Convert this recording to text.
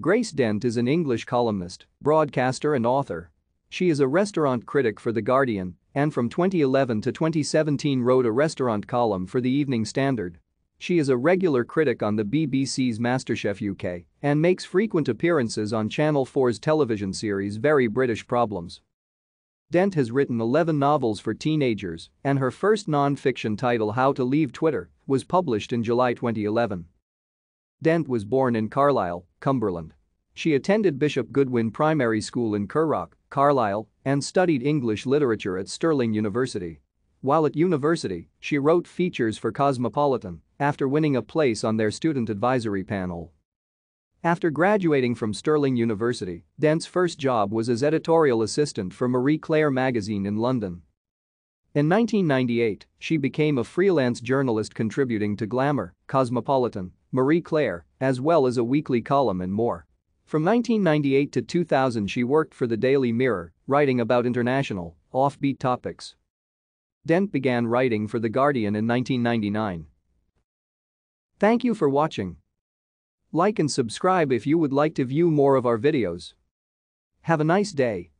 Grace Dent is an English columnist, broadcaster and author. She is a restaurant critic for The Guardian and from 2011 to 2017 wrote a restaurant column for the Evening Standard. She is a regular critic on the BBC's MasterChef UK and makes frequent appearances on Channel 4's television series Very British Problems. Dent has written 11 novels for teenagers and her first non-fiction title How to Leave Twitter was published in July 2011. Dent was born in Carlisle, Cumberland. She attended Bishop Goodwin Primary School in Currock, Carlisle, and studied English literature at Stirling University. While at university, she wrote features for Cosmopolitan after winning a place on their student advisory panel. After graduating from Stirling University, Dent's first job was as editorial assistant for Marie Claire magazine in London. In 1998, she became a freelance journalist contributing to Glamour, Cosmopolitan, Marie Claire, as well as a weekly column and more. From 1998 to 2000 she worked for the Daily Mirror, writing about international, offbeat topics. Dent began writing for The Guardian in 1999. Thank you for watching. Like and subscribe if you would like to view more of our videos. Have a nice day.